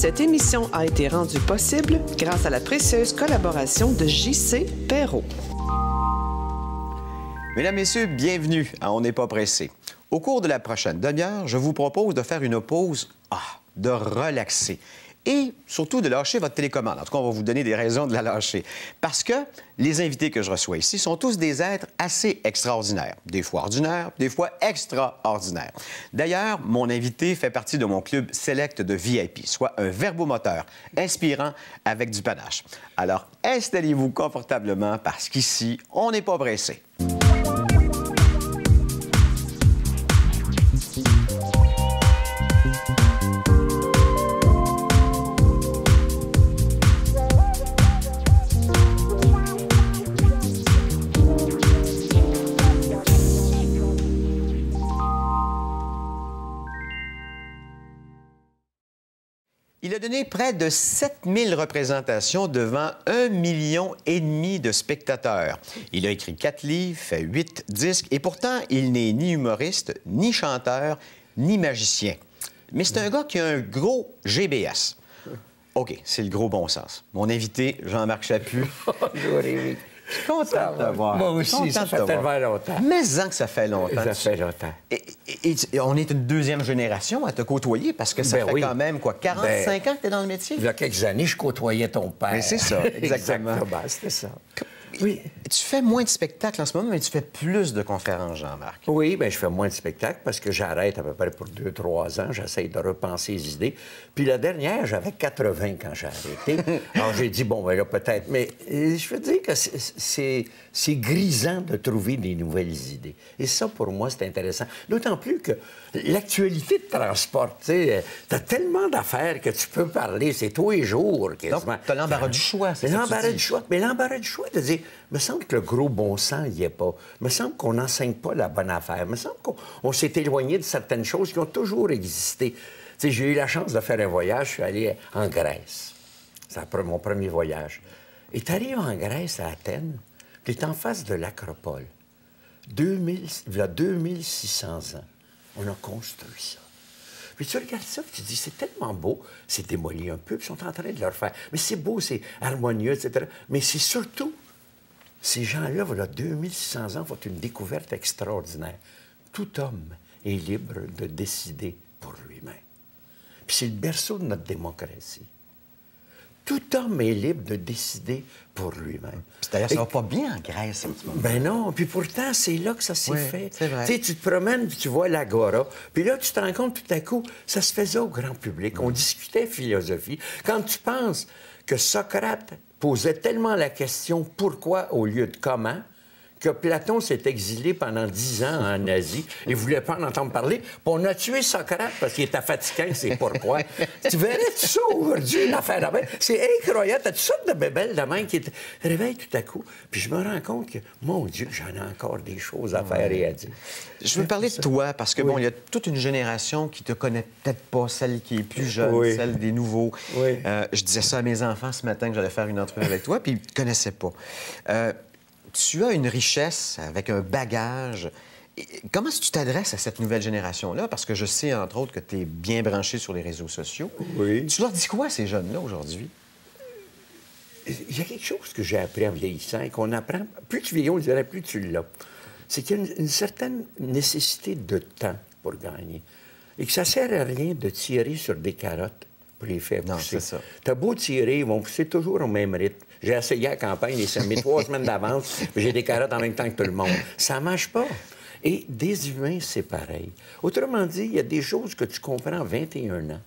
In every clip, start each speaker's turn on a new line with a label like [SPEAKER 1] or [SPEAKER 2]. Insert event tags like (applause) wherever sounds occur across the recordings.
[SPEAKER 1] Cette émission a été rendue possible grâce à la précieuse collaboration de JC Perrault.
[SPEAKER 2] Mesdames, Messieurs, bienvenue à On n'est pas pressé. Au cours de la prochaine demi-heure, je vous propose de faire une pause, ah, de relaxer et surtout de lâcher votre télécommande. En tout cas, on va vous donner des raisons de la lâcher. Parce que les invités que je reçois ici sont tous des êtres assez extraordinaires. Des fois ordinaires, des fois extraordinaires. D'ailleurs, mon invité fait partie de mon club select de VIP, soit un verbomoteur inspirant avec du panache. Alors, installez-vous confortablement parce qu'ici, on n'est pas pressé. Il a donné près de 7000 représentations devant un million et demi de spectateurs. Il a écrit quatre livres, fait huit disques, et pourtant, il n'est ni humoriste, ni chanteur, ni magicien. Mais c'est un gars qui a un gros GBS. OK, c'est le gros bon sens. Mon invité, Jean-Marc Chaput. (laughs) Je suis content de t'avoir.
[SPEAKER 3] Moi aussi, ça fait tellement longtemps.
[SPEAKER 2] Mais en que ça fait longtemps.
[SPEAKER 3] Ça fait longtemps.
[SPEAKER 2] Et, et- et on est une deuxième génération à te côtoyer parce que ça
[SPEAKER 3] Ben
[SPEAKER 2] fait
[SPEAKER 3] oui.
[SPEAKER 2] quand même, quoi, 45 ans que tu es dans le métier?
[SPEAKER 3] Il y a quelques années, je côtoyais ton père.
[SPEAKER 2] Mais c'est ça, (laughs) exactement.
[SPEAKER 3] exactement, c'était ça. Oui.
[SPEAKER 2] Tu fais moins de spectacles en ce moment, mais tu fais plus de conférences, Jean-Marc.
[SPEAKER 3] Oui, bien, je fais moins de spectacles parce que j'arrête à peu près pour deux, trois ans. J'essaye de repenser les idées. Puis la dernière, j'avais 80 quand j'ai arrêté. (laughs) Alors j'ai dit, bon, ben là, peut-être. Mais euh, je veux dire que c'est- grisant de trouver des nouvelles idées. Et ça, pour moi, c'est intéressant. D'autant plus que l'actualité te transporte. Tu as tellement d'affaires que tu peux parler. C'est tous les jours, quasiment.
[SPEAKER 2] t'as l'embarras du choix, c'est
[SPEAKER 3] l'embarras du choix. Mais l'embarras du choix, de dire, me semble que le gros bon sens n'y est pas. me semble qu'on n'enseigne pas la bonne affaire. me semble qu'on on s'est éloigné de certaines choses qui ont toujours existé. J'ai eu la chance de faire un voyage. Je suis allé en Grèce. C'est mon premier voyage. Et tu arrives en Grèce, à Athènes, tu es en face de l'Acropole. 2000, il y a 2600 ans, on a construit ça. Puis tu regardes ça, puis tu dis, c'est tellement beau, c'est démoli un peu, puis ils sont en train de le refaire. Mais c'est beau, c'est harmonieux, etc. Mais c'est surtout, ces gens-là, voilà 2600 ans, font une découverte extraordinaire. Tout homme est libre de décider pour lui-même. Puis c'est le berceau de notre démocratie. Tout homme est libre de décider pour lui-même.
[SPEAKER 2] Puis D'ailleurs, ça
[SPEAKER 3] Et-
[SPEAKER 2] va pas bien en Grèce en ce moment.
[SPEAKER 3] ben non, puis pourtant, c'est là que ça s'est
[SPEAKER 2] Oui,
[SPEAKER 3] fait. Tu sais, tu te promènes, puis tu vois l'agora, puis là, tu te rends compte tout à coup, ça se faisait au grand public. On discutait philosophie. Quand tu penses que Socrate posait tellement la question pourquoi au lieu de comment, que Platon s'est exilé pendant dix ans en Asie et voulait pas en entendre parler. Puis on a tué Socrate parce qu'il était fatiguant, c'est pourquoi. tu verrais tout ça aujourd'hui, une affaire de. C'est incroyable. T'as toutes sortes de bébelles de même qui te réveillent tout à coup. Puis je me rends compte que, mon Dieu, j'en ai encore des choses à faire et à dire.
[SPEAKER 2] Je veux parler de toi parce que, bon, il y a toute une génération qui te connaît peut-être pas, celle qui est plus jeune,
[SPEAKER 3] Oui.
[SPEAKER 2] celle des nouveaux.
[SPEAKER 3] Oui.
[SPEAKER 2] Euh, je disais ça à mes enfants ce matin que j'allais faire une entrevue avec toi, puis ils ne te connaissaient pas. Euh, tu as une richesse avec un bagage. Comment est-ce que tu t'adresses à cette nouvelle génération-là? Parce que je sais, entre autres, que tu es bien branché sur les réseaux sociaux.
[SPEAKER 3] Oui.
[SPEAKER 2] Tu leur dis quoi, ces jeunes-là, aujourd'hui?
[SPEAKER 3] Il y a quelque chose que j'ai appris en vieillissant et qu'on apprend. Plus tu vieillis, on dirait plus tu l'as. C'est qu'il y a une, une certaine nécessité de temps pour gagner. Et que ça sert à rien de tirer sur des carottes pour les faire
[SPEAKER 2] Non,
[SPEAKER 3] pousser.
[SPEAKER 2] c'est ça.
[SPEAKER 3] T'as beau tirer, ils vont pousser toujours au même rythme. J'ai essayé à la campagne, les semis trois (laughs) semaines d'avance, j'ai des carottes en même temps que tout le monde. Ça marche pas. Et des humains, c'est pareil. Autrement dit, il y a des choses que tu comprends à 21 ans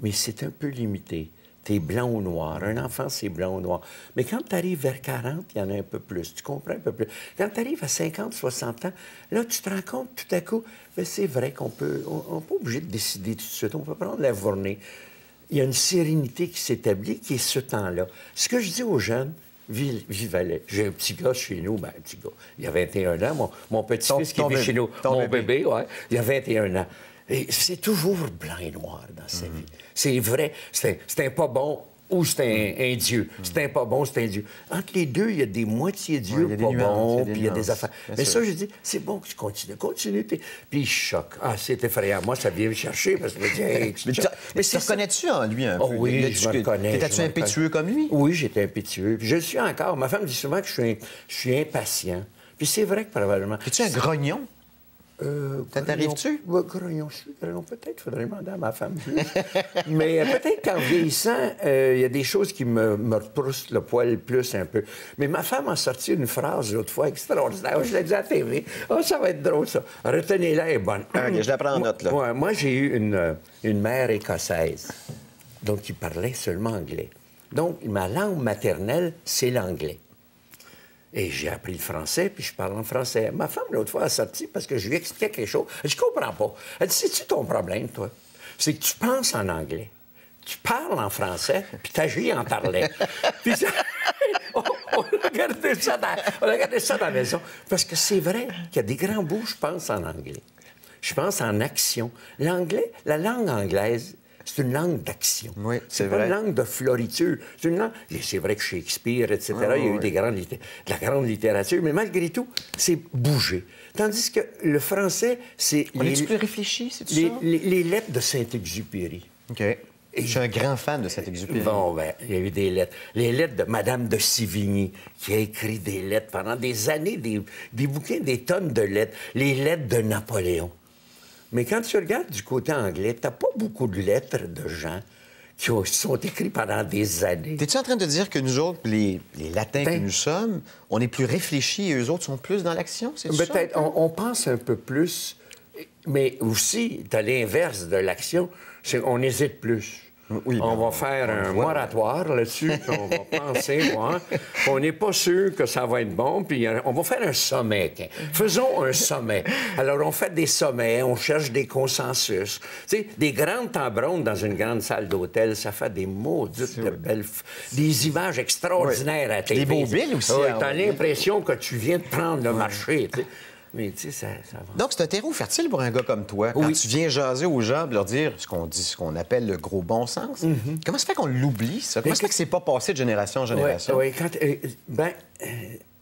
[SPEAKER 3] mais c'est un peu limité. T'es blanc ou noir. Un enfant, c'est blanc ou noir. Mais quand tu arrives vers 40, il y en a un peu plus. Tu comprends un peu plus. Quand tu arrives à 50, 60 ans, là, tu te rends compte tout à coup, ben, c'est vrai qu'on peut. On n'est pas obligé de décider tout de suite. On peut prendre la journée. Il y a une sérénité qui s'établit qui est ce temps-là. Ce que je dis aux jeunes, vi- vivez J'ai un petit gars chez nous, ben, un petit gars. Il a 21 ans. Mon, mon petit-fils qui vit
[SPEAKER 2] bébé.
[SPEAKER 3] chez nous. Mon
[SPEAKER 2] bébé.
[SPEAKER 3] bébé, ouais, il a 21 ans. Et c'est toujours blanc et noir dans sa vie. C'est vrai. C'est un pas bon ou c'est un, un dieu. C'est un pas bon, c'est un dieu. Entre les deux, il y a des moitiés dieux
[SPEAKER 2] Ouais,
[SPEAKER 3] pas bons, puis il y a des affaires.
[SPEAKER 2] bien
[SPEAKER 3] Mais
[SPEAKER 2] sûr.
[SPEAKER 3] ça, je dis, c'est bon que tu continues. Continue. Puis il choque. Ah, c'est effrayant. Moi, ça vient me chercher parce que je me dis, hey, tu
[SPEAKER 2] Mais, mais te reconnais-tu en lui un peu?
[SPEAKER 3] Oh oui,
[SPEAKER 2] Là,
[SPEAKER 3] je me reconnais. Me
[SPEAKER 2] impétueux comme lui?
[SPEAKER 3] Oui, j'étais impétueux. Puis je le suis encore. Ma femme dit souvent que je suis, je suis impatient. Puis c'est vrai que probablement.
[SPEAKER 2] Es-tu un grognon?
[SPEAKER 3] Euh,
[SPEAKER 2] Ça t'arrive-tu?
[SPEAKER 3] grognon-. Peut-être faudrait demander à ma femme. (laughs) Mais euh, peut-être qu'en vieillissant, euh, il y a des choses qui me, me repoussent le poil plus un peu. Mais ma femme a sorti une phrase l'autre fois extraordinaire. Je l'ai dit à la TV. Oh, ça va être drôle, ça. Retenez-la, elle est bonne.
[SPEAKER 2] Ah, je la prends en note, là.
[SPEAKER 3] Moi, j'ai eu une, euh, une mère écossaise, donc qui parlait seulement anglais. Donc, ma langue maternelle, c'est l'anglais. Et j'ai appris le français, puis je parle en français. Ma femme, l'autre fois, a sorti parce que je lui expliquais quelque chose. Elle dit, Je comprends pas. Elle dit C'est-tu ton problème, toi? C'est que tu penses en anglais, tu parles en français, puis tu agis en parler. (laughs) puis ça- (laughs) on, on a gardé ça dans, on ça dans la maison. Parce que c'est vrai qu'il y a des grands bouts, je pense en anglais. Je pense en action. L'anglais, la langue anglaise, c'est une langue d'action.
[SPEAKER 2] Oui, c'est
[SPEAKER 3] pas
[SPEAKER 2] vrai.
[SPEAKER 3] une langue de floriture. C'est une langue. et C'est vrai que Shakespeare, etc.,
[SPEAKER 2] Ah,
[SPEAKER 3] il y a eu
[SPEAKER 2] oui.
[SPEAKER 3] des grandes de la grande littérature, mais malgré tout, c'est bouger. Tandis que le français, c'est
[SPEAKER 2] On
[SPEAKER 3] les,
[SPEAKER 2] plus réfléchi, c'est
[SPEAKER 3] les,
[SPEAKER 2] ça?
[SPEAKER 3] les- les lettres de Saint-Exupéry.
[SPEAKER 2] OK. Je suis un grand fan de cet exupéry.
[SPEAKER 3] Bon, ben, il y a eu des lettres. Les lettres de Madame de Sivigny, qui a écrit des lettres pendant des années, des, des bouquins, des tonnes de lettres. Les lettres de Napoléon. Mais quand tu regardes du côté anglais, t'as pas beaucoup de lettres de gens qui ont- sont écrits pendant des années.
[SPEAKER 2] T'es-tu en train de dire que nous autres, les, les latins que
[SPEAKER 3] Ben-
[SPEAKER 2] nous sommes, on est plus réfléchis et eux autres sont plus dans l'action? C'est ça?
[SPEAKER 3] Peut-être, on, on pense un peu plus, mais aussi, tu l'inverse de l'action, c'est on hésite plus.
[SPEAKER 2] Oui,
[SPEAKER 3] on
[SPEAKER 2] ben,
[SPEAKER 3] va faire
[SPEAKER 2] on
[SPEAKER 3] un moratoire là-dessus, puis on va (laughs) penser, voir. on n'est pas sûr que ça va être bon, puis euh, on va faire un sommet. tiens. Faisons un sommet. Alors, on fait des sommets, on cherche des consensus. Tu sais, des grandes tambronnes dans une grande salle d'hôtel, ça fait des maudites de belles... Des images extraordinaires à télé.
[SPEAKER 2] Des billes aussi,
[SPEAKER 3] Ouais,
[SPEAKER 2] hein,
[SPEAKER 3] t'as l'impression que tu viens de prendre le marché, tu sais. Mais tu sais, ça, ça va.
[SPEAKER 2] Donc, c'est un terreau fertile pour un gars comme toi. Quand
[SPEAKER 3] Oui.
[SPEAKER 2] tu viens jaser aux gens, leur dire ce qu'on dit, ce qu'on appelle le gros bon sens. Comment ça fait qu'on l'oublie, ça? Comment ça fait que c'est pas passé de génération en génération?
[SPEAKER 3] Oui, quand, euh, ben, euh,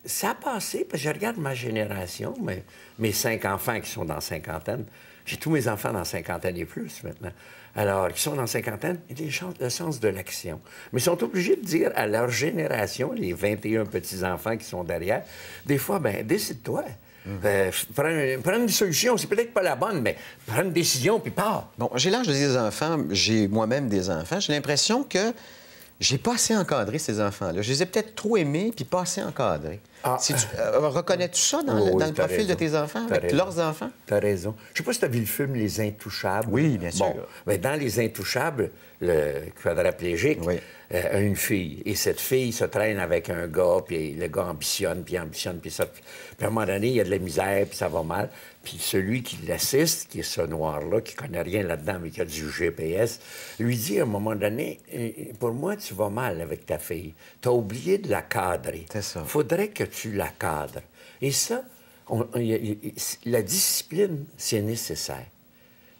[SPEAKER 3] ça a passé, parce que je regarde ma génération, mes, mes cinq enfants qui sont dans cinquantaine. J'ai tous mes enfants dans cinquantaine et plus maintenant. Alors, qui sont dans cinquantaine, ils ont le sens- le sens de l'action. Mais ils sont obligés de dire à leur génération, les 21 petits-enfants qui sont derrière, des fois, ben décide-toi. Euh, prends une solution, c'est peut-être pas la bonne, mais prends une décision, puis pars.
[SPEAKER 2] Bon, j'ai l'âge de des enfants, j'ai moi-même des enfants. J'ai l'impression que j'ai pas assez encadré ces enfants-là. Je les ai peut-être trop aimés puis pas assez encadrés.
[SPEAKER 3] Ah.
[SPEAKER 2] Si tu- euh, Reconnais-tu ça dans, le- dans profil de tes enfants, avec
[SPEAKER 3] raison.
[SPEAKER 2] leurs enfants?
[SPEAKER 3] T'as raison. Je sais pas si t'as vu le film Les Intouchables.
[SPEAKER 2] Oui, bien sûr.
[SPEAKER 3] Bon, ben, dans Les Intouchables, le quadraplégique
[SPEAKER 2] Oui.
[SPEAKER 3] euh, a une fille. Et cette fille se traîne avec un gars, puis le gars ambitionne, puis ambitionne, puis ça. Puis à un moment donné, il y a de la misère, puis ça va mal. Puis celui qui l'assiste, qui est ce noir-là, qui connaît rien là-dedans, mais qui a du GPS, lui dit à un moment donné, Euh, pour moi, tu vas mal avec ta fille. Tu as oublié de la cadrer.
[SPEAKER 2] C'est ça.
[SPEAKER 3] faudrait que tu la cadres. Et ça, on- on- y a- y- la discipline, c'est nécessaire.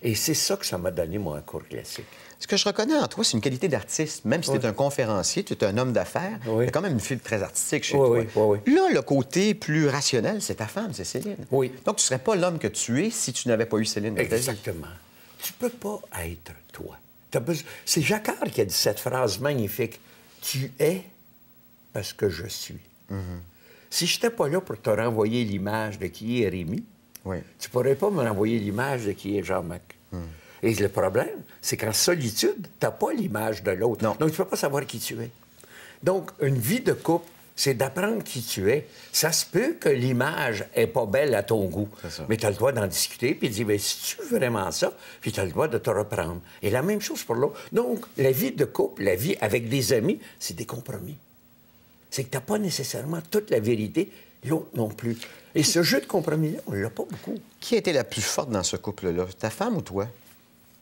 [SPEAKER 3] Et c'est ça que ça m'a donné, moi, un cours classique.
[SPEAKER 2] Ce que je reconnais en toi, c'est une qualité d'artiste. Même si tu es un conférencier, tu es un homme d'affaires,
[SPEAKER 3] Oui.
[SPEAKER 2] tu as quand même une fille très artistique chez
[SPEAKER 3] Oui,
[SPEAKER 2] toi. Là, le côté plus rationnel, c'est ta femme, c'est Céline.
[SPEAKER 3] Oui.
[SPEAKER 2] Donc, tu serais pas l'homme que tu es si tu n'avais pas eu Céline dans ta vie.
[SPEAKER 3] Exactement. Tu peux pas être toi. Besoin- C'est Jacquard qui a dit cette phrase magnifique. Tu es parce que je suis. Si je n'étais pas là pour te renvoyer l'image de qui est Rémi,
[SPEAKER 2] Oui.
[SPEAKER 3] tu pourrais pas me renvoyer l'image de qui est Jean-Marc. Et le problème, c'est qu'en solitude, tu n'as pas l'image de l'autre. Donc, tu ne peux pas savoir qui tu es. Donc, une vie de couple, c'est d'apprendre qui tu es. Ça se peut que l'image est pas belle à ton goût. Mais tu as le droit d'en discuter, puis de dire, ben, si tu veux vraiment ça, puis tu as le droit de te reprendre. Et la même chose pour l'autre. Donc, la vie de couple, la vie avec des amis, c'est des compromis. C'est que tu n'as pas nécessairement toute la vérité, l'autre non plus. Et ce jeu de compromis-là, on ne l'a pas beaucoup.
[SPEAKER 2] Qui a été la plus forte dans ce couple-là? Ta femme ou toi?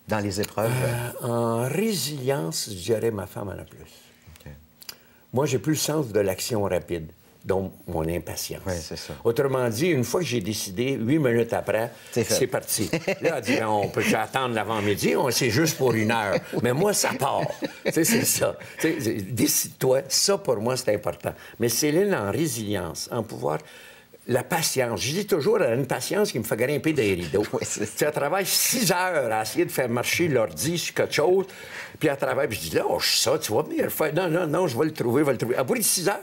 [SPEAKER 2] Dans les épreuves?
[SPEAKER 3] Euh, en résilience, je dirais ma femme en a plus. Moi, j'ai plus le sens de l'action rapide. Donc mon impatience.
[SPEAKER 2] Oui, c'est ça.
[SPEAKER 3] Autrement dit, une fois que j'ai décidé, huit minutes après,
[SPEAKER 2] C'est
[SPEAKER 3] parti. Là, dit, (laughs) on peut attendre l'avant-midi, on- c'est juste pour une heure. Mais moi, ça part. (laughs) C'est ça. Décide-toi. Ça, pour moi, c'est important. Mais Céline, en résilience, en pouvoir... La patience. Je dis toujours, elle a une patience qui me fait grimper des rideaux. (laughs)
[SPEAKER 2] Oui,
[SPEAKER 3] elle travaille six heures à essayer de faire marcher l'ordi sur quelque chose, puis elle travaille, puis je dis, là, oh, ça, tu mais elle fait, non, non, non, je vais le trouver, je vais le trouver. À bout de six heures,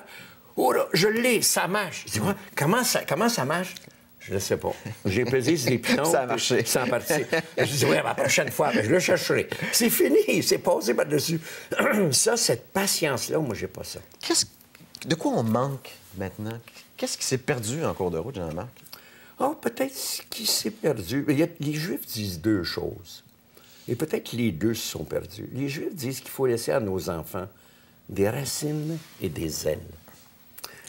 [SPEAKER 3] oh là, je l'ai, ça marche. Je dis, Ouais, comment, ça, comment ça marche? Je ne sais pas. J'ai pesé sur les (laughs) pitons.
[SPEAKER 2] Ça a marché.
[SPEAKER 3] Ça a parti. Je dis, oui, la prochaine fois, ben, je le chercherai. C'est fini, c'est passé par-dessus. (clears throat) ça, cette patience-là, moi, j'ai pas ça.
[SPEAKER 2] Qu'est-ce- De quoi on manque maintenant? Qu'est-ce qui s'est perdu en cours de route, Jean-Marc?
[SPEAKER 3] Ah, peut-être ce qui s'est perdu. Il y a- les Juifs disent deux choses. Et peut-être que les deux se sont perdus. Les Juifs disent qu'il faut laisser à nos enfants des racines et des ailes.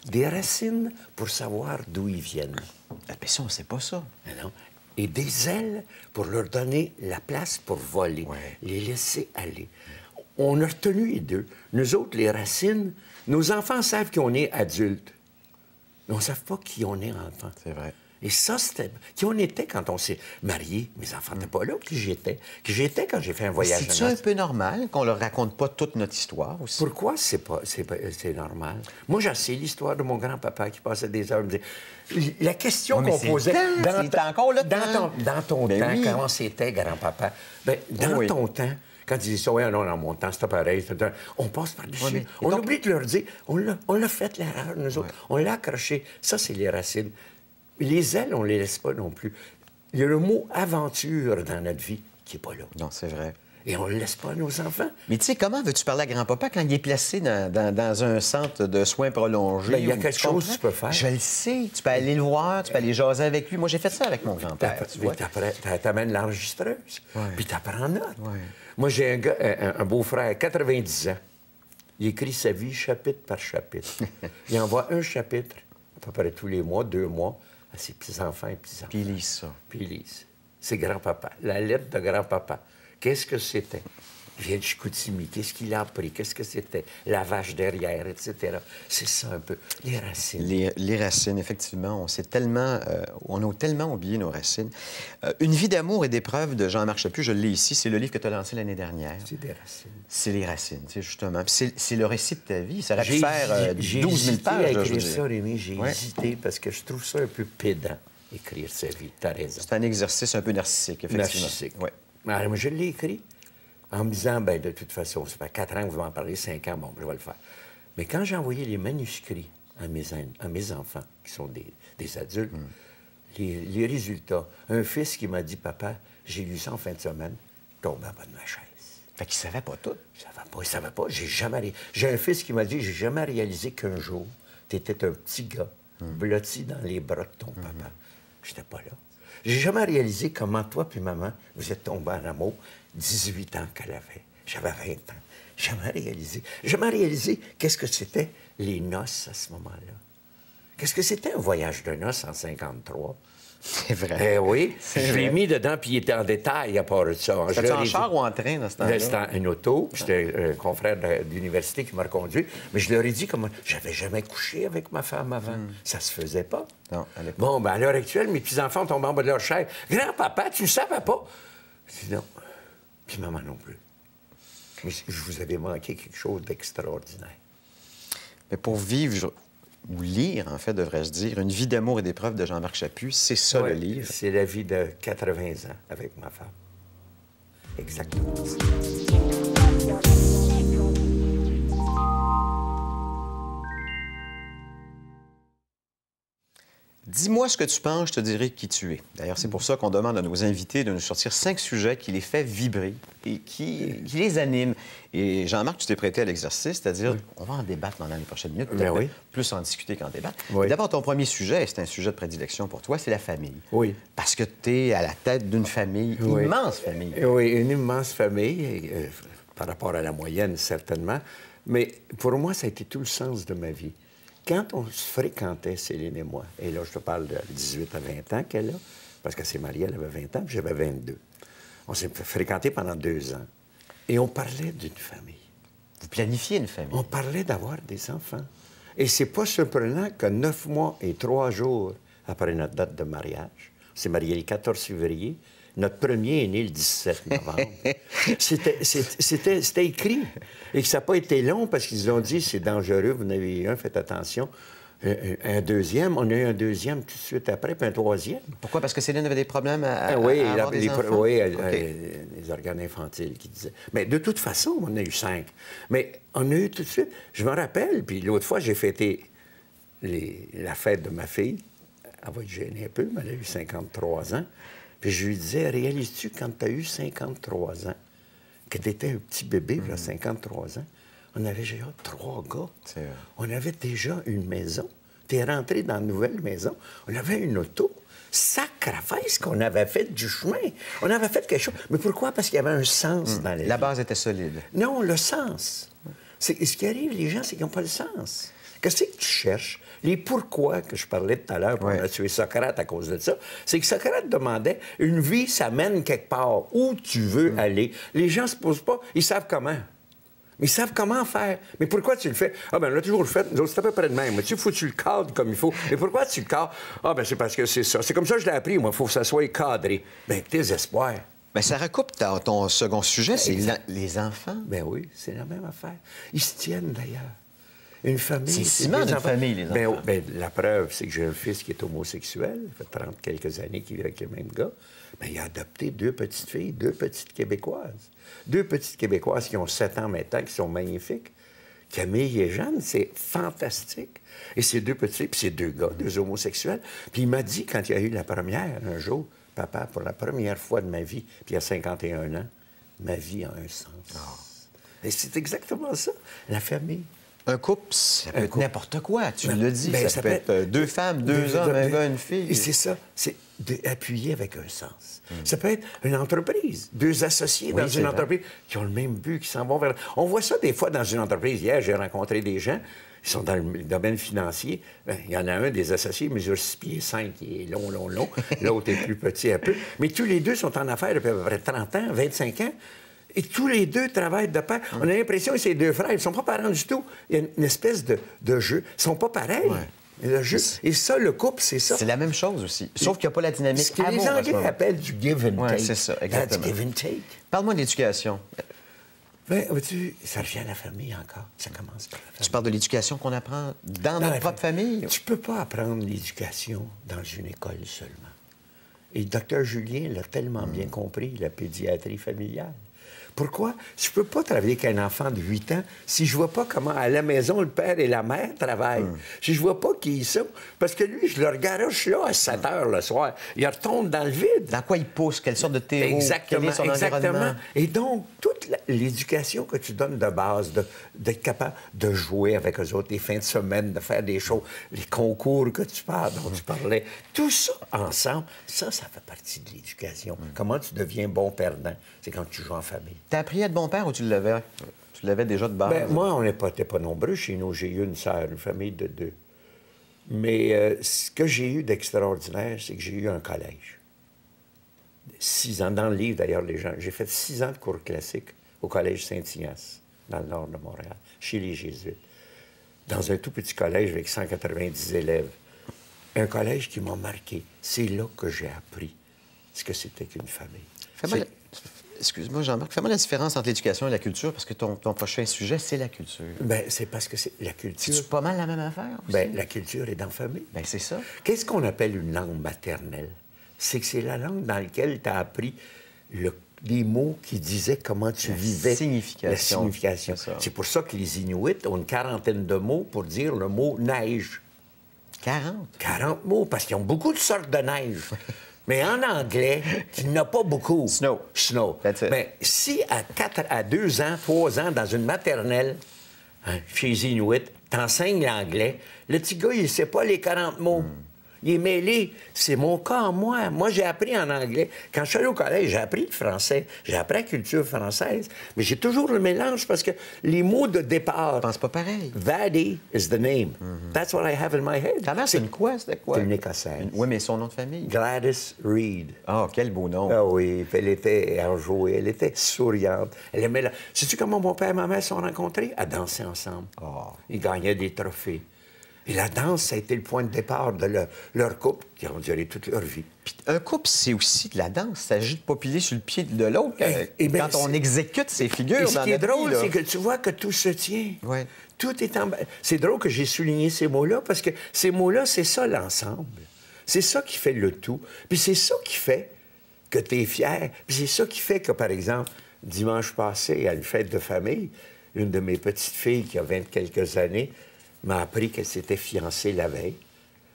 [SPEAKER 3] Des racines pour savoir d'où ils viennent.
[SPEAKER 2] Ah, ben ça, on sait pas ça.
[SPEAKER 3] Mais non. Et des ailes pour leur donner la place pour voler,
[SPEAKER 2] Ouais.
[SPEAKER 3] les laisser aller. On a retenu les deux. Nous autres, les racines, nos enfants savent qu'on est adultes. Mais on ne sait pas qui on est enfant.
[SPEAKER 2] C'est vrai.
[SPEAKER 3] Et ça, c'était. Qui on était quand on s'est mariés. Mes enfants n'étaient pas là. Qui j'étais. Qui j'étais quand j'ai fait un voyage de
[SPEAKER 2] C'est-tu un peu normal qu'on leur raconte pas toute notre histoire aussi?
[SPEAKER 3] Pourquoi c'est pas, c'est c'est normal? Moi, j'ai essayé l'histoire de mon grand-papa qui passait des heures. La question qu'on
[SPEAKER 2] c'est
[SPEAKER 3] posait.
[SPEAKER 2] c'est
[SPEAKER 3] ta-
[SPEAKER 2] encore le
[SPEAKER 3] dans
[SPEAKER 2] temps.
[SPEAKER 3] ton, dans ton
[SPEAKER 2] Ben
[SPEAKER 3] temps, comment c'était, grand-papa? Ben, dans ton temps, quand ils disaient ça, ouais, non, dans mon temps, c'était pareil. On passe par-dessus.
[SPEAKER 2] Ouais,
[SPEAKER 3] on
[SPEAKER 2] donc-
[SPEAKER 3] oublie de leur dire, on l'a, on l'a fait l'erreur, nous autres. On l'a accroché. Ça, c'est les racines. Les ailes, on les laisse pas non plus. Il y a le mot aventure dans notre vie qui n'est pas là.
[SPEAKER 2] Non, c'est vrai.
[SPEAKER 3] Et on ne le laisse pas à nos enfants.
[SPEAKER 2] Mais tu sais, comment veux-tu parler à grand-papa quand il est placé dans, dans- dans un centre de soins prolongés?
[SPEAKER 3] Ben, il y a quelque
[SPEAKER 2] tu
[SPEAKER 3] chose que tu peux faire.
[SPEAKER 2] Je le sais. Tu peux aller le voir, tu peux aller jaser avec lui. Moi, j'ai fait ça avec mon grand-père. Tu
[SPEAKER 3] T'amènes l'enregistreuse,
[SPEAKER 2] Ouais.
[SPEAKER 3] puis t'apprends note.
[SPEAKER 2] Ouais.
[SPEAKER 3] Moi, j'ai un, gars, un, un beau-frère, 90 ans. Il écrit sa vie chapitre par chapitre. (laughs) il envoie un chapitre, à peu près tous les mois, deux mois, à ses petits-enfants et petits-enfants.
[SPEAKER 2] Puis il lit ça.
[SPEAKER 3] Puis ils lisent. C'est grand-papa. La lettre de grand-papa. Qu'est-ce que c'était? Vient de Chicoutimi. Qu'est-ce qu'il a appris? Qu'est-ce que c'était? La vache derrière, etc. C'est ça un peu. Les racines.
[SPEAKER 2] Les, les racines, effectivement, on s'est tellement, euh, on a tellement oublié nos racines. Euh, Une vie d'amour et d'épreuves de Jean-Marc Chaput, je le lis ici, c'est le livre que tu as lancé l'année dernière.
[SPEAKER 3] C'est des racines.
[SPEAKER 2] C'est les racines, c'est justement. C'est le récit de ta vie. Ça aurait pu
[SPEAKER 3] J'ai
[SPEAKER 2] faire euh,
[SPEAKER 3] hési- j'ai
[SPEAKER 2] 12 000
[SPEAKER 3] hésité
[SPEAKER 2] pages,
[SPEAKER 3] écrire
[SPEAKER 2] dire.
[SPEAKER 3] ça, Rémi. J'ai
[SPEAKER 2] Ouais.
[SPEAKER 3] hésité parce que je trouve ça un peu pédant, écrire sa vie. T'as raison.
[SPEAKER 2] C'est un exercice un peu narcissique, effectivement.
[SPEAKER 3] Narcissique.
[SPEAKER 2] Ouais.
[SPEAKER 3] Alors, moi, je l'ai écrit en me disant, ben de toute façon, ça fait quatre ans que vous m'en parlez, cinq ans, bon, je vais le faire. Mais quand j'ai envoyé les manuscrits à mes, à mes enfants, qui sont des, des adultes,
[SPEAKER 2] Hmm.
[SPEAKER 3] les, les résultats, un fils qui m'a dit, papa, j'ai lu ça en fin de semaine, tombé en bas de ma chaise.
[SPEAKER 2] Fait qu'il savait pas tout.
[SPEAKER 3] Ça va pas, ça va pas. J'ai jamais. ré- J'ai un fils qui m'a dit, j'ai jamais réalisé qu'un jour, tu étais un petit gars, blotti dans les bras de ton papa. J'étais pas là. J'ai jamais réalisé comment toi puis maman, vous êtes tombés en amour 18 ans qu'elle avait. J'avais 20 ans. Jamais réalisé. Jamais réalisé qu'est-ce que c'était les noces à ce moment-là. Qu'est-ce que c'était un voyage de noces en 53?
[SPEAKER 2] C'est vrai.
[SPEAKER 3] Eh oui, je l'ai mis dedans, puis il était en détail à part de ça.
[SPEAKER 2] C'était en char ou en train dans ce
[SPEAKER 3] Là,
[SPEAKER 2] temps-là?
[SPEAKER 3] C'était une auto, c'était un confrère de- d'université qui m'a reconduit. Mais je leur ai dit comment j'avais jamais couché avec ma femme avant. Ça se faisait pas.
[SPEAKER 2] Hmm. Non, à.
[SPEAKER 3] Bon, ben à l'heure actuelle, mes petits-enfants tombent en bas de leur chaise. Grand-papa, tu ne savais pas? Je dis non. Puis maman non plus. Mais je vous avais manqué quelque chose d'extraordinaire.
[SPEAKER 2] Mais pour vivre ou lire, en fait, devrais-je dire, Une vie d'amour et d'épreuves de Jean-Marc Chaput, c'est ça
[SPEAKER 3] Ouais,
[SPEAKER 2] le livre.
[SPEAKER 3] C'est la vie de 80 ans avec ma femme. Exactement.
[SPEAKER 2] Dis-moi ce que tu penses, je te dirai qui tu es. D'ailleurs, c'est pour ça qu'on demande à nos invités de nous sortir cinq sujets qui les fait vibrer et qui, qui les animent. Et Jean-Marc, tu t'es prêté à l'exercice, c'est-à-dire, on va en débattre pendant les prochaines minutes,
[SPEAKER 3] Ben oui.
[SPEAKER 2] plus en discuter qu'en débattre.
[SPEAKER 3] Oui.
[SPEAKER 2] D'abord, ton premier sujet, et c'est un sujet de prédilection pour toi, c'est la famille.
[SPEAKER 3] Oui.
[SPEAKER 2] Parce que tu es à la tête d'une famille,
[SPEAKER 3] Oui.
[SPEAKER 2] immense famille.
[SPEAKER 3] Oui, une immense famille, euh, par rapport à la moyenne, certainement. Mais pour moi, ça a été tout le sens de ma vie. Quand on se fréquentait, Céline et moi, et là, je te parle de 18 à 20 ans qu'elle a, parce qu'elle s'est mariée, elle avait 20 ans, puis j'avais 22. On s'est fréquentés pendant deux ans. Et on parlait d'une famille.
[SPEAKER 2] Vous planifiez une famille?
[SPEAKER 3] On parlait d'avoir des enfants. Et c'est pas surprenant que neuf mois et trois jours après notre date de mariage, c'est marié le 14 février, notre premier est né le 17 novembre. (laughs) C'était- écrit. Et que ça n'a pas été long parce qu'ils ont dit c'est dangereux, vous en avez eu un, faites attention. Un, un- un deuxième, on a eu un deuxième tout de suite après, puis un troisième.
[SPEAKER 2] Pourquoi? Parce que Céline avait des problèmes à, à-
[SPEAKER 3] Ah oui,
[SPEAKER 2] à avoir
[SPEAKER 3] la-
[SPEAKER 2] des
[SPEAKER 3] les,
[SPEAKER 2] enfants?
[SPEAKER 3] oui, euh, euh, les organes infantiles qui disaient. Mais de toute façon, on a eu cinq. Mais on a eu tout de suite. Je me rappelle, puis l'autre fois, j'ai fêté les- la fête de ma fille. Elle va être gênée un peu, mais elle a eu 53 ans. Puis je lui disais, réalises-tu quand tu as eu 53 ans, que tu étais un petit bébé,
[SPEAKER 2] Mm.
[SPEAKER 3] là, 53 ans, on avait déjà trois gars. On avait déjà une maison. Tu es rentré dans une nouvelle maison. On avait une auto. Sacrifice qu'on avait fait du chemin. On avait fait quelque chose. Mais pourquoi? Parce qu'il y avait un sens dans les
[SPEAKER 2] La base était solide.
[SPEAKER 3] Non, le sens. C'est, ce qui arrive, les gens, c'est qu'ils n'ont pas le sens. Qu'est-ce que tu cherches? Les pourquoi que je parlais tout à l'heure, qu'on
[SPEAKER 2] Ouais.
[SPEAKER 3] a tué Socrate à cause de ça, c'est que Socrate demandait une vie, ça mène quelque part. Où tu veux
[SPEAKER 2] Mm.
[SPEAKER 3] aller? Les gens se posent pas, ils savent comment. Mais ils savent comment faire. Mais pourquoi tu le fais? Ah, ben, on l'a toujours le fait. Nous autres, C'est à peu près de même. Mais tu faut que tu le cadres comme il faut. Mais pourquoi tu le cadres? Ah, ben, c'est parce que c'est ça. C'est comme ça que je l'ai appris, moi. Il faut que ça soit cadré. Ben, tes espoirs.
[SPEAKER 2] Mais ça recoupe ta- ton second sujet, c'est les enfants.
[SPEAKER 3] Ben oui, c'est la même affaire. Ils se tiennent d'ailleurs. Une famille.
[SPEAKER 2] C'est ciment d'une famille, les
[SPEAKER 3] Ben,
[SPEAKER 2] enfants.
[SPEAKER 3] ben, la preuve, c'est que j'ai un fils qui est homosexuel. Ça fait 30 quelques années qu'il vit avec le même gars. Ben, il a adopté deux petites filles, deux petites Québécoises. Deux petites Québécoises qui ont 7 ans maintenant, qui sont magnifiques. Camille et Jeanne, c'est fantastique. Et ces deux petites filles, puis ces deux gars, deux homosexuels. Puis il m'a dit, quand il y a eu la première, un jour, papa, pour la première fois de ma vie, puis il y a 51 ans, ma vie a un sens. Et c'est exactement ça, la famille.
[SPEAKER 2] Un couple, ça peut
[SPEAKER 3] Un
[SPEAKER 2] être n'importe quoi. Tu
[SPEAKER 3] Ben,
[SPEAKER 2] le dis,
[SPEAKER 3] ben,
[SPEAKER 2] ça, peut être euh, deux femmes, deux, hommes, un gars, une fille.
[SPEAKER 3] Et c'est ça, c'est d'appuyer avec un sens. Ça peut être une entreprise, deux associés
[SPEAKER 2] Oui,
[SPEAKER 3] dans une
[SPEAKER 2] vrai.
[SPEAKER 3] entreprise qui ont le même but, qui s'en vont vers... On voit ça des fois dans une entreprise. Hier, j'ai rencontré des gens, ils sont dans le domaine financier. Ben, il y en a un des associés, mesure 6 pieds 5, il est long, long, long. (laughs) L'autre est plus petit un peu. Mais tous les deux sont en affaires depuis à peu près 30 ans, 25 ans. Et tous les deux travaillent de pair. On a l'impression que ces deux frères, ils ne sont pas parents du tout. Il y a une espèce de, de jeu. Ils ne sont pas pareils. Le jeu. Et ça, le couple, c'est ça.
[SPEAKER 2] C'est la même chose aussi. Sauf qu'il n'y a pas la dynamique
[SPEAKER 3] Ce que les
[SPEAKER 2] amour
[SPEAKER 3] Anglais appellent du give and
[SPEAKER 2] Ouais,
[SPEAKER 3] take.
[SPEAKER 2] c'est ça,
[SPEAKER 3] That's
[SPEAKER 2] exactement.
[SPEAKER 3] give and take.
[SPEAKER 2] Parle-moi de l'éducation.
[SPEAKER 3] Ben, vois-tu, ça revient à la famille encore. Ça commence par la famille.
[SPEAKER 2] Tu parles de l'éducation qu'on apprend dans
[SPEAKER 3] Dans
[SPEAKER 2] notre propre famille?
[SPEAKER 3] Tu peux pas apprendre l'éducation dans une école seulement. Et le docteur Julien l'a tellement bien compris, la pédiatrie familiale. Pourquoi? Je peux pas travailler avec un enfant de 8 ans si je vois pas comment à la maison le père et la mère travaillent. Si je vois pas qui ils sont. Parce que lui, je le garoche là à 7 heures le soir. Il retombe dans le vide.
[SPEAKER 2] Dans quoi il pousse? Quelle sorte de terreau?
[SPEAKER 3] Exactement,
[SPEAKER 2] son
[SPEAKER 3] exactement. Et donc, toute l'éducation que tu donnes de base, d'être capable de jouer avec eux autres les fins de semaine, de faire des choses, les concours que tu parles, dont tu parlais, tout ça ensemble, ça, ça fait partie de l'éducation. Comment tu deviens bon perdant? C'est quand tu joues en famille.
[SPEAKER 2] T'as appris à être bon père ou tu l'avais? Tu l'avais déjà de base?
[SPEAKER 3] Ben, moi, on n'est pas, pas nombreux chez nous. J'ai eu une sœur, une famille de deux. Mais euh, ce que j'ai eu d'extraordinaire, c'est que j'ai eu un collège. Six ans, dans le livre d'ailleurs, les gens. J'ai fait six ans de cours classiques au collège Saint-Ignace, dans le nord de Montréal, chez les Jésuites. Dans un tout petit collège avec 190 élèves. Un collège qui m'a marqué. C'est là que j'ai appris ce que c'était qu'une famille.
[SPEAKER 2] Excuse-moi, Jean-Marc. Fais-moi la différence entre l'éducation et la culture, parce que ton, ton prochain sujet, c'est la culture.
[SPEAKER 3] Ben, c'est parce que c'est la culture.
[SPEAKER 2] C'est pas mal la même affaire aussi?
[SPEAKER 3] Ben, la culture est dans la famille.
[SPEAKER 2] Ben, c'est ça.
[SPEAKER 3] Qu'est-ce qu'on appelle une langue maternelle? C'est que c'est la langue dans laquelle tu as appris le- les mots qui disaient comment tu
[SPEAKER 2] La
[SPEAKER 3] vivais.
[SPEAKER 2] signification.
[SPEAKER 3] La signification.
[SPEAKER 2] C'est
[SPEAKER 3] pour ça que les Inuits ont une quarantaine de mots pour dire le mot neige.
[SPEAKER 2] 40.
[SPEAKER 3] 40 mots, parce qu'ils ont beaucoup de sortes de neige. (laughs) Mais en anglais, tu n'as pas beaucoup.
[SPEAKER 2] Snow.
[SPEAKER 3] Snow.
[SPEAKER 2] That's it.
[SPEAKER 3] Mais si à, quatre, à deux ans, trois ans, dans une maternelle, hein, chez les Inuits, t'enseignes l'anglais, le petit gars, il sait pas les 40 mots.
[SPEAKER 2] Hmm.
[SPEAKER 3] Il est mêlé. C'est mon cas, en moi. Moi, j'ai appris en anglais. Quand je suis allé au collège, j'ai appris le français. J'ai appris la culture française. Mais j'ai toujours le mélange parce que les mots de départ...
[SPEAKER 2] Je pense pas pareil.
[SPEAKER 3] Vaddy is the name. That's what I have in my head.
[SPEAKER 2] Ta mère, c'est une quoi? C'était quoi?
[SPEAKER 3] C'est une Écossaise.
[SPEAKER 2] Oui, mais son nom de famille.
[SPEAKER 3] Gladys Reed.
[SPEAKER 2] Ah, quel beau nom.
[SPEAKER 3] Ah oui, elle était enjouée, elle était souriante. Elle aimait la... Sais-tu comment mon père et ma mère se sont rencontrés? À danser ensemble.
[SPEAKER 2] Ah.
[SPEAKER 3] Ils gagnaient des trophées. Et la danse, ça a été le point de départ de leur, leur couple qui ont duré toute leur vie.
[SPEAKER 2] Puis un couple, c'est aussi de la danse. Il s'agit de pas piler sur le pied de l'autre
[SPEAKER 3] Eh,
[SPEAKER 2] euh,
[SPEAKER 3] eh bien,
[SPEAKER 2] quand on exécute ces figures.
[SPEAKER 3] Et ce
[SPEAKER 2] dans
[SPEAKER 3] qui est drôle, c'est que tu vois que tout se tient. Tout est en... C'est drôle que j'ai souligné ces mots-là parce que ces mots-là, c'est ça l'ensemble. C'est ça qui fait le tout. Puis c'est ça qui fait que tu es fier. Puis c'est ça qui fait que, par exemple, dimanche passé, à une fête de famille, une de mes petites filles qui a 20 quelques années m'a appris qu'elle s'était fiancée la veille.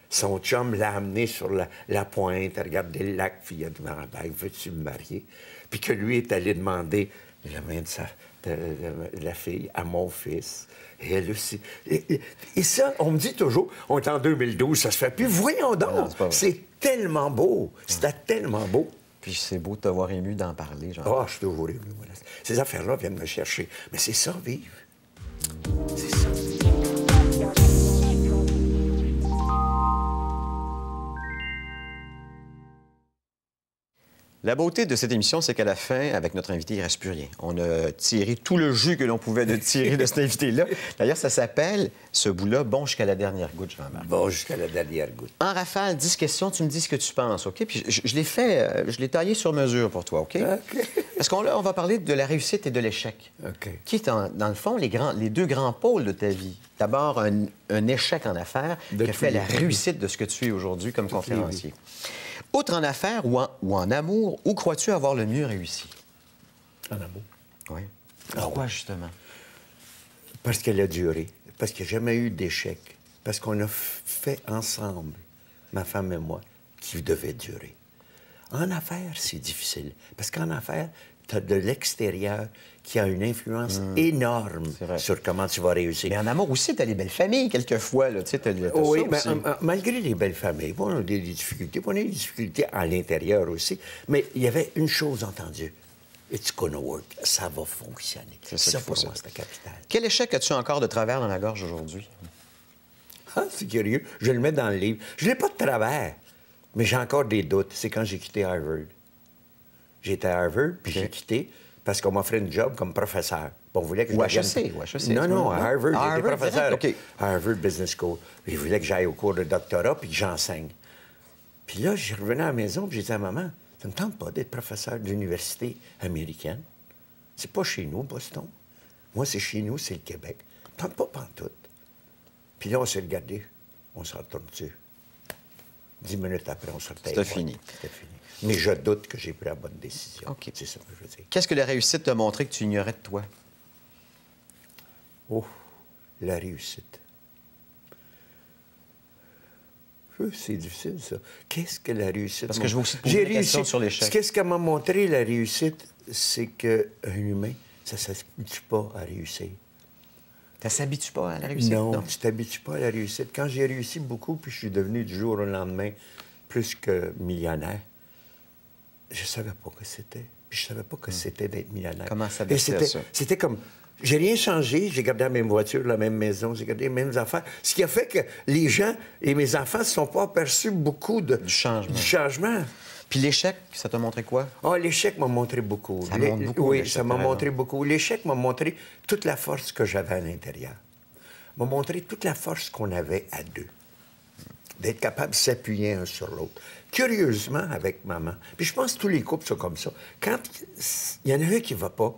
[SPEAKER 3] Son chum l'a amenée sur la, la pointe, à regarder le lac, puis il a demandé Ben, Veux-tu me marier? Puis que lui est allé demander la main de, sa, de, de- de la fille à mon fils. Et elle aussi. Et, et- et ça, on me dit toujours On est en 2012, ça se fait plus. Voyons donc
[SPEAKER 2] c'est
[SPEAKER 3] tellement beau. C'était tellement beau.
[SPEAKER 2] Puis c'est beau de t'avoir ému d'en parler, genre.
[SPEAKER 3] Ah, je suis toujours ému. voilà. Ces affaires-là viennent me chercher. Mais c'est ça, vivre. C'est ça.
[SPEAKER 2] La beauté de cette émission, c'est qu'à la fin, avec notre invité, il ne reste plus rien. On a tiré tout le jus que l'on pouvait de tirer de cet (laughs) invité-là. D'ailleurs, ça s'appelle, ce bout-là, bon jusqu'à la dernière goutte, Jean-Marc.
[SPEAKER 3] Bon, jusqu'à la dernière goutte.
[SPEAKER 2] En rafale, 10 questions, tu me dis ce que tu penses, OK? Puis je, je l'ai fait, euh, je l'ai taillé sur mesure pour toi, OK?
[SPEAKER 3] OK.
[SPEAKER 2] Parce qu'on on va parler de la réussite et de l'échec. Qui est, en- dans le fond, les, grands, les deux grands pôles de ta vie? D'abord, un, un échec en affaires
[SPEAKER 3] De
[SPEAKER 2] qui a fait la réussite de ce que tu es aujourd'hui comme conférencier. Outre en affaires ou en, ou en amour, où crois-tu avoir le mieux réussi?
[SPEAKER 3] En amour.
[SPEAKER 2] Oui.
[SPEAKER 3] Ah
[SPEAKER 2] Pourquoi, justement?
[SPEAKER 3] Parce qu'elle a duré. Parce qu'il n'y a jamais eu d'échec. Parce qu'on a fait ensemble, ma femme et moi, qui devait durer. En affaires, c'est difficile. Parce qu'en affaires, tu as de l'extérieur qui a une influence énorme
[SPEAKER 2] Hmm. C'est vrai.
[SPEAKER 3] sur comment tu vas réussir.
[SPEAKER 2] Mais en amour aussi, tu as les belles familles, quelquefois. Là. Tu sais, t'as
[SPEAKER 3] Oui, mais euh, euh, malgré les belles familles, bon, on a des, difficultés, on a des difficultés à l'intérieur aussi. Mais il y avait une chose entendue. It's gonna work. Ça va fonctionner.
[SPEAKER 2] C'est ça
[SPEAKER 3] pour moi, c'était capital.
[SPEAKER 2] Quel échec as-tu encore de travers dans la gorge aujourd'hui?
[SPEAKER 3] Ah, c'est curieux. Je le mets dans le livre. Je l'ai pas de travers, mais j'ai encore des doutes. C'est quand j'ai quitté Harvard. J'étais à Harvard, puis j'ai quitté parce qu'on m'offrait une job comme professeur. Puis On voulait que je
[SPEAKER 2] Ou HEC, ou HEC,
[SPEAKER 3] Non, non, à? Harvard. J'étais professeur. à Harvard Business School. Ils voulaient que j'aille au cours de doctorat puis que j'enseigne. Puis là, je revenais à la maison puis j'ai dit à maman, ça me tente pas d'être professeur d'université américaine. C'est pas chez nous, Boston. Moi, c'est chez nous, c'est le Québec. Ça me tente pas pantoute. Puis là, on s'est regardé. On s'en retourne dessus. Dix minutes après, on sortait.
[SPEAKER 2] C'était fini.
[SPEAKER 3] C'était fini. Mais je doute que j'ai pris la bonne décision. C'est ça que je veux dire.
[SPEAKER 2] Qu'est-ce que la réussite t'a montré que tu ignorais de toi?
[SPEAKER 3] Oh, la réussite. Euh, C'est difficile, ça. Qu'est-ce que la réussite?
[SPEAKER 2] Parce que je vais aussi poser questions
[SPEAKER 3] réussi.
[SPEAKER 2] sur l'échec.
[SPEAKER 3] Qu'est-ce qu'elle m'a montré, la réussite? C'est qu'un humain, ça ne s'habitue pas à réussir.
[SPEAKER 2] Tu s'habitues pas à la réussite?
[SPEAKER 3] Non, tu t'habitues pas à la réussite. Quand j'ai réussi beaucoup, puis je suis devenu du jour au lendemain plus que millionnaire, je savais pas que c'était. Puis je savais pas que c'était d'être millionnaire.
[SPEAKER 2] Hmm. Comment ça
[SPEAKER 3] c'était,
[SPEAKER 2] ça?
[SPEAKER 3] c'était comme... J'ai rien changé, j'ai gardé la même voiture, la même maison, j'ai gardé les mêmes affaires. Ce qui a fait que les gens et mes enfants ne se sont pas aperçus beaucoup de,
[SPEAKER 2] Du changement.
[SPEAKER 3] du changement.
[SPEAKER 2] Puis l'échec, ça t'a montré quoi?
[SPEAKER 3] Ah, l'échec m'a montré beaucoup.
[SPEAKER 2] Ça montre beaucoup,
[SPEAKER 3] Oui, ça m'a montré beaucoup. L'échec m'a montré toute la force que j'avais à l'intérieur. M'a montré toute la force qu'on avait à deux. D'être capable de s'appuyer un sur l'autre. Curieusement, avec maman. Puis je pense que tous les couples sont comme ça. Quand il y en a un qui ne va pas,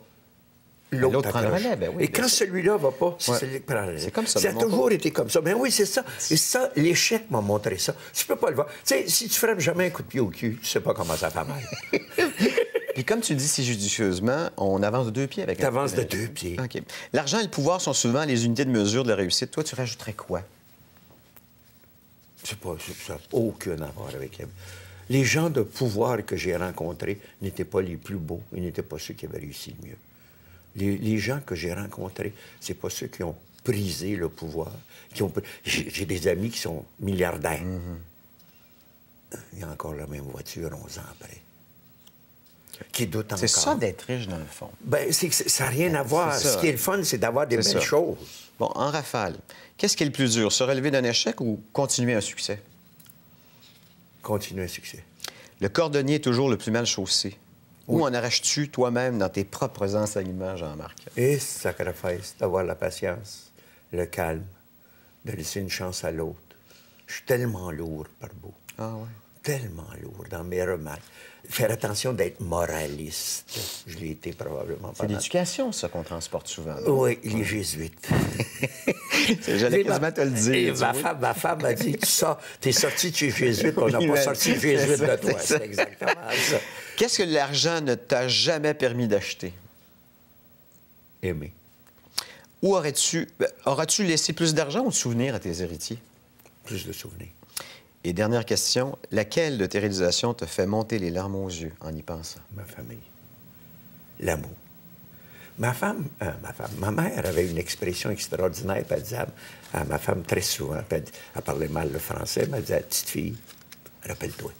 [SPEAKER 3] l'autre
[SPEAKER 2] prend relais, ben oui,
[SPEAKER 3] Et quand celui-là va pas, c'est celui qui prend le relais.
[SPEAKER 2] C'est comme ça,
[SPEAKER 3] Ça a toujours été comme ça. Ben oui, c'est ça. Et ça, l'échec m'a montré ça. Tu peux pas le voir. Tu sais, si tu frappes jamais un coup de pied au cul, tu sais pas comment ça fait mal. (laughs)
[SPEAKER 2] Puis comme tu dis si judicieusement, on avance de deux pieds avec un-
[SPEAKER 3] T'avances de deux pieds.
[SPEAKER 2] OK. L'argent et le pouvoir sont souvent les unités de mesure de la réussite. Toi, tu rajouterais quoi?
[SPEAKER 3] C'est pas, c'est- ça n'a aucun rapport avec les... Les gens de pouvoir que j'ai rencontrés n'étaient pas les plus beaux, ils n'étaient pas ceux qui avaient réussi le mieux. Les, les gens que j'ai rencontrés, c'est pas ceux qui ont prisé le pouvoir, qui ont... J'ai des amis qui sont milliardaires. Il y a encore la même voiture 11 ans après. Qui doutent encore.
[SPEAKER 2] C'est ça d'être riche, dans le fond.
[SPEAKER 3] Ben, c'est- ça n'a rien à voir. Ce qui est le fun, c'est d'avoir des belles
[SPEAKER 2] ça.
[SPEAKER 3] choses.
[SPEAKER 2] Bon, en rafale, qu'est-ce qui est le plus dur? Se relever d'un échec ou continuer un succès?
[SPEAKER 3] Continuer un succès.
[SPEAKER 2] Le cordonnier est toujours le plus mal chaussé. Où en arraches-tu toi-même dans tes propres enseignements, Jean-Marc?
[SPEAKER 3] Et sacrifice d'avoir la patience, le calme, de laisser une chance à l'autre. Je suis tellement lourd par bout.
[SPEAKER 2] Ah ouais.
[SPEAKER 3] Tellement lourd dans mes remarques. Faire attention d'être moraliste. Je l'ai été probablement
[SPEAKER 2] C'est l'éducation, ça, qu'on transporte souvent.
[SPEAKER 3] Oui, les jésuites. (laughs)
[SPEAKER 2] J'allais
[SPEAKER 3] ma-
[SPEAKER 2] quasiment te le dire.
[SPEAKER 3] et ma femme, ma femme m'a dit, tu sors, t'es sorti de chez Jésuite, on n'a
[SPEAKER 2] Oui,
[SPEAKER 3] pas
[SPEAKER 2] mais-
[SPEAKER 3] sorti de Jésuite de toi.
[SPEAKER 2] c'est
[SPEAKER 3] exactement ça.
[SPEAKER 2] Qu'est-ce que l'argent ne t'a jamais permis d'acheter?
[SPEAKER 3] Aimer.
[SPEAKER 2] Ou aurais-tu ben, auras-tu laissé plus d'argent ou de souvenirs à tes héritiers?
[SPEAKER 3] Plus de souvenirs.
[SPEAKER 2] Et dernière question, laquelle de tes réalisations te fait monter les larmes aux yeux en y pensant?
[SPEAKER 3] ma famille. L'amour. Ma femme, euh, ma femme, ma mère avait une expression extraordinaire. Elle disait à, ma femme très souvent, elle, elle parlait mal le français, mais elle disait Petite fille, rappelle-toi,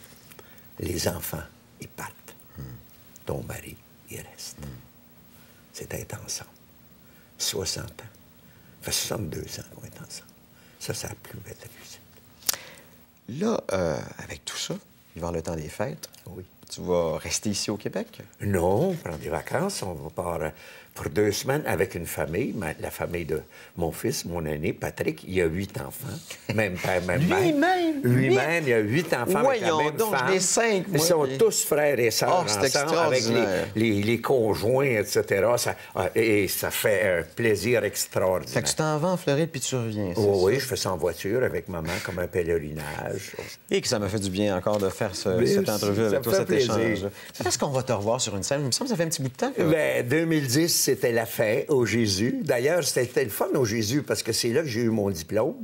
[SPEAKER 3] les enfants, ils partent. Ton mari, il reste. C'est être ensemble. 60 ans. Ça fait 62 ans qu'on est ensemble. Ça, c'est la plus belle réussite.
[SPEAKER 2] Là, euh, avec tout ça, avoir le temps des fêtes.
[SPEAKER 3] Oui.
[SPEAKER 2] Tu vas rester ici au Québec?
[SPEAKER 3] Non, on prend des vacances. On va part euh, pour deux semaines avec une famille, ma- la famille de mon fils, mon aîné, Patrick. Il a huit enfants. Même père, même mère.
[SPEAKER 2] Lui-même?
[SPEAKER 3] Lui-même, il a huit enfants avec la même
[SPEAKER 2] donc,
[SPEAKER 3] femme.
[SPEAKER 2] cinq.
[SPEAKER 3] Ils sont tous frères et sœurs
[SPEAKER 2] Oh,
[SPEAKER 3] ensemble avec les,
[SPEAKER 2] extraordinaire.
[SPEAKER 3] les- les conjoints, etc. Ça, ah, et ça fait un plaisir
[SPEAKER 2] Fait
[SPEAKER 3] extraordinaire.
[SPEAKER 2] que tu t'en vas en Floride puis tu reviens. c'est
[SPEAKER 3] Oui, je fais ça en voiture avec maman comme un pèlerinage.
[SPEAKER 2] Et que ça m'a fait du bien encore de faire ce- cette entrevue avec toi,
[SPEAKER 3] fait
[SPEAKER 2] cet
[SPEAKER 3] plaisir.
[SPEAKER 2] échange. Est-ce qu'on va te revoir sur une scène? Il me semble que ça fait un petit bout de temps. que-
[SPEAKER 3] Ben, 2010, c'était la fin au Jésus. D'ailleurs, c'était le fun au Jésus parce que c'est là que j'ai eu mon diplôme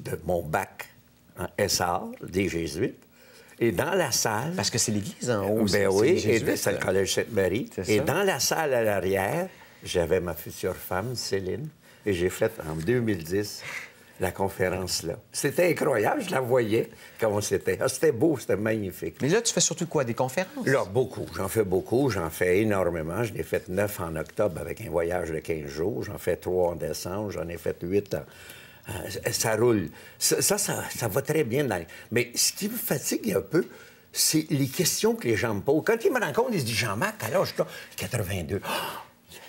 [SPEAKER 3] de mon bac en SR des Jésuites. Et dans la salle.
[SPEAKER 2] Parce que c'est l'église en haut.
[SPEAKER 3] ben oui, et c'est le Collège Sainte-Marie. Et dans la salle à l'arrière, j'avais ma future femme, Céline. Et j'ai fait en 2010 la conférence là. C'était incroyable, je la voyais comment c'était. Ah, c'était beau, c'était magnifique.
[SPEAKER 2] Mais là, tu fais surtout quoi? Des conférences?
[SPEAKER 3] Là, beaucoup. J'en fais beaucoup. J'en fais énormément. Je l'ai fait neuf en octobre avec un voyage de 15 jours. J'en fais trois en décembre. J'en ai fait huit en... ça roule. Ça, ça, ça, ça va très bien. dans- Mais ce qui me fatigue un peu, c'est les questions que les gens me posent. Quand ils me rencontrent, ils se disent Jean-Marc, à l'âge, 82. Ah!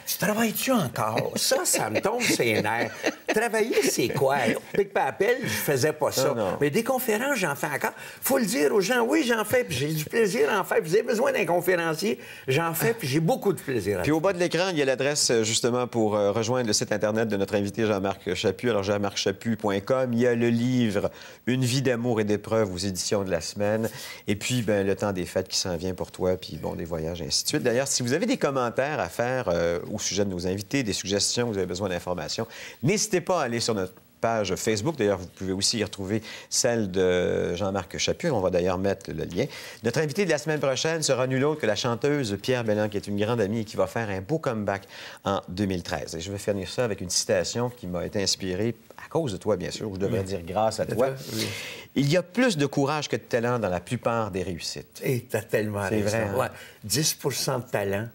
[SPEAKER 3] Tu travailles-tu encore? Ça, ça me tombe ses nerfs. Travailler, c'est quoi? Pic papel, je faisais pas ça.
[SPEAKER 2] Non, non.
[SPEAKER 3] Mais des conférences, j'en fais encore. faut le dire aux gens, oui, j'en fais, puis j'ai du plaisir à en faire. Puis vous avez besoin d'un conférencier, j'en fais, puis j'ai beaucoup de plaisir à
[SPEAKER 2] Puis au bas de l'écran, il y a l'adresse euh, justement pour euh, rejoindre le site Internet de notre invité Jean-Marc Chaput. Alors, jean-marcchaput.com. Il y a le livre Une vie d'amour et d'épreuves aux éditions de la semaine. Et puis, ben, le temps des fêtes qui s'en vient pour toi, puis bon, des voyages, et ainsi de suite. D'ailleurs, si vous avez des commentaires à faire euh, au sujet de nos invités, des suggestions, vous avez besoin d'informations, n'hésitez pas à aller sur notre page Facebook. D'ailleurs, vous pouvez aussi y retrouver celle de Jean-Marc Chaput. On va d'ailleurs mettre le lien. Notre invité de la semaine prochaine sera nul autre que la chanteuse Pierre Bellan, qui est une grande amie et qui va faire un beau comeback en 2013. Et je vais finir ça avec une citation qui m'a été inspirée à cause de toi, bien sûr, ou je devrais dire grâce à toi.
[SPEAKER 3] Oui.
[SPEAKER 2] Il y a plus de courage que de talent dans la plupart des réussites.
[SPEAKER 3] Et t'as tellement
[SPEAKER 2] C'est
[SPEAKER 3] raison.
[SPEAKER 2] vrai, hein?
[SPEAKER 3] Ouais. 10% de talent,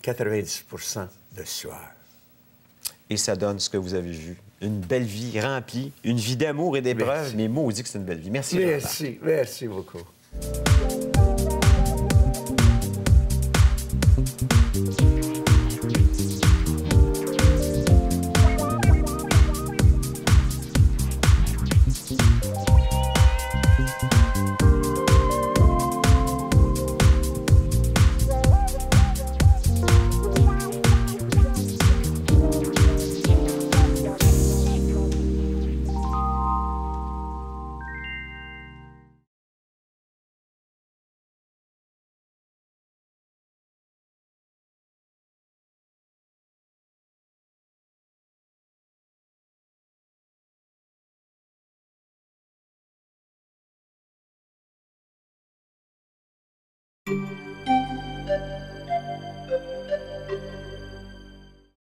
[SPEAKER 3] 90 de sueur.
[SPEAKER 2] Et ça donne ce que vous avez vu. Une belle vie remplie, une vie d'amour et d'épreuves, mais maudit que c'est une belle vie. Merci.
[SPEAKER 3] Merci, merci beaucoup.